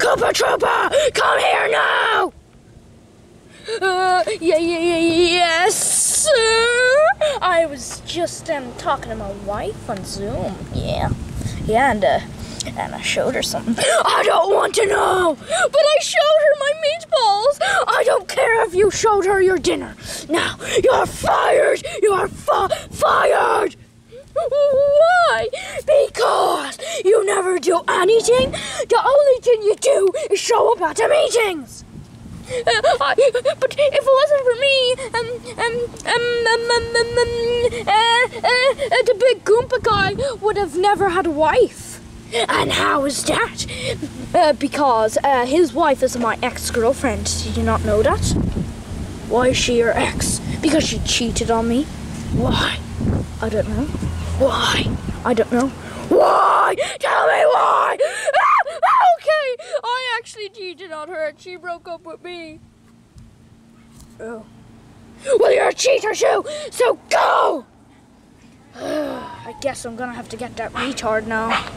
Koopa Troopa, come here now! Uh, yeah, yeah, yeah, yes, sir. I was just um talking to my wife on Zoom. Yeah, yeah, and uh, and I showed her something. I don't want to know, but I showed her my meatballs. I don't care if you showed her your dinner. Now you're fired. You're fi- fired. Why? Because you never do anything. The only thing you do is show up at the meetings. Uh, I, but if it wasn't for me, the big Goomba guy would have never had a wife. And how is that? Uh, because uh, his wife is my ex-girlfriend. Did you not know that? Why is she your ex? Because she cheated on me. Why? I don't know. Why? I don't know. Why? Tell me why! Ah, okay, I actually cheated on her and she broke up with me. Oh. Well, you're a cheater too, so go! I guess I'm gonna have to get that retard now.